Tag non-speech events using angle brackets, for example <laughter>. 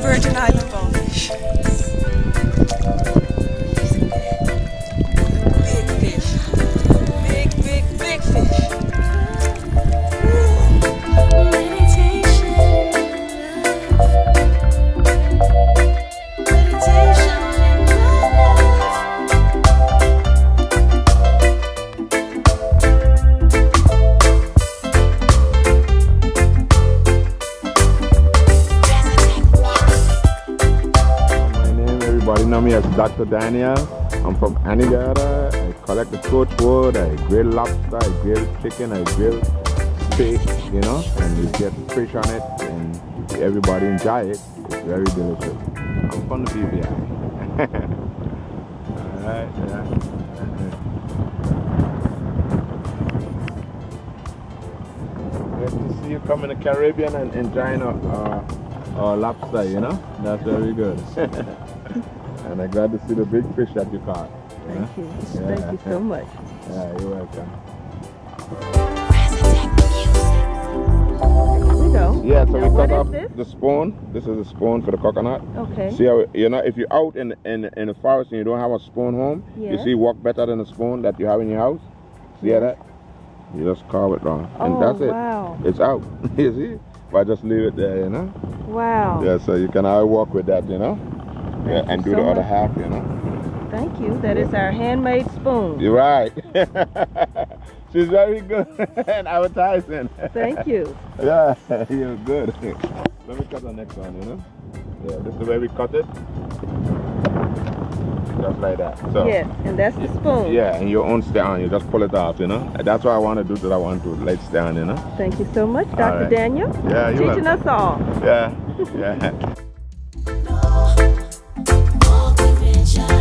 Virgin Island bonefish. Know me as Dr. Daniel. I'm from Anegada. I collect the coach wood. I grill lobster, I grill chicken, I grill steak, you know, and you get fish on it, and everybody enjoy it. It's very delicious. I'm from the BVI. <laughs> Alright, yeah. Good to see you come in the Caribbean and enjoying our, our lobster, you know? That's very good. <laughs> and I'm glad to see the big fish that you caught. Thank you. Yeah. Thank you so much. Yeah, you're welcome. We go. Yeah, so Now, we cut off this? the spoon. This is a spoon for the coconut. Okay. See how you know if you're out in in in the forest and you don't have a spoon home, you see work better than a spoon that you have in your house. See that? You just carve it wrong, and oh, that's it. wow. It's out. <laughs> you see? But I just leave it there, you know. Wow. Yeah, so you can always work with that, you know. Yeah, and do so the other half, you know. Thank you. That is our handmade spoon. You're right. <laughs> She's very good <laughs> and advertising. Thank you. <laughs> Yeah, you're good. Let me cut the next one, you know? Yeah, this is the way we cut it. Just like that. So Yes, and that's the spoon. yeah, and your own stand, you just pull it off, you know? And That's what I want to do that I want to let stand, you know? Thank you so much, Dr. right. Daniel. Yeah, you're Teaching us all. Yeah, yeah. Gotcha.